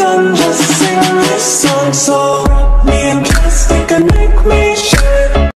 I'll done just sing this song so